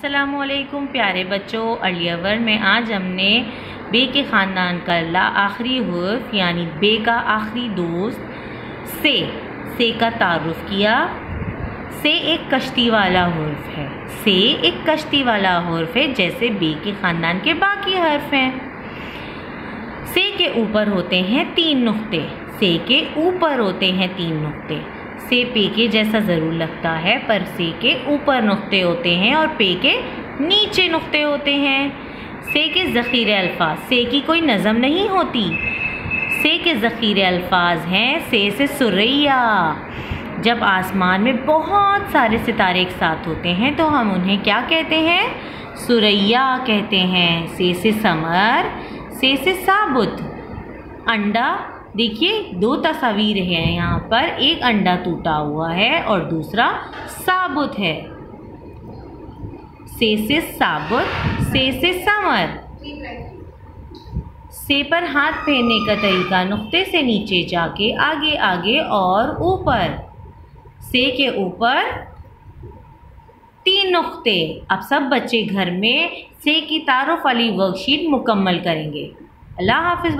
असलकुम प्यारे बच्चों अलियावर में आज हमने बे के ख़ानदान का ला आखिरी हर्फ, यानी बे का आखिरी दोस्त, से से का तारुफ किया। से एक कश्ती वाला हर्फ है। से एक कश्ती वाला हर्फ है, जैसे बे के ख़ानदान के बाकी हर्फ हैं। से के ऊपर होते हैं तीन नुक्ते। से के ऊपर होते हैं तीन नुक्ते। से पे के जैसा ज़रूर लगता है, पर से के ऊपर नुक्ते होते हैं और पे के नीचे नुक्ते होते हैं। से के ज़ख़ीरे अल्फाज, से की कोई नज़म नहीं होती। से के ज़ख़ीरे अल्फाज हैं, से से सुरैया। जब आसमान में बहुत सारे सितारे एक साथ होते हैं तो हम उन्हें क्या कहते हैं? सुरैया कहते हैं। से से समर, से से साबुत, अंडा देखिए, दो तस्वीर हैं यहाँ पर। एक अंडा टूटा हुआ है और दूसरा साबुत है। से से साबुत, से से समर। से पर हाथ फेरने का तरीका नुक्ते से नीचे जाके आगे आगे और ऊपर। से के ऊपर तीन नुक्ते। अब सब बच्चे घर में से की तारुफ वाली वर्कशीट मुकम्मल करेंगे। अल्लाह हाफिज़।